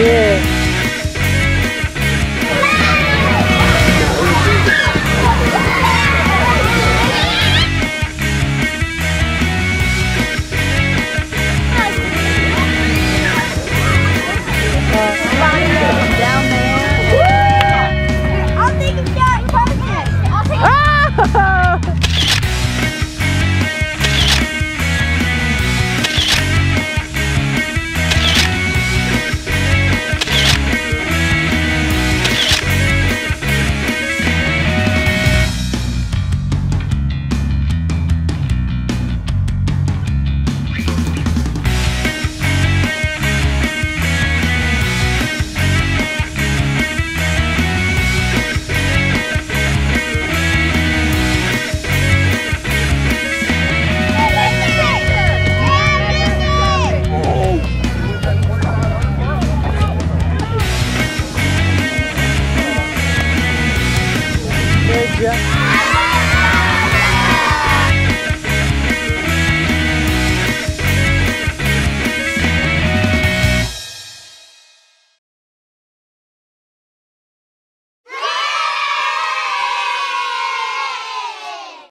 Yeah. Yeah.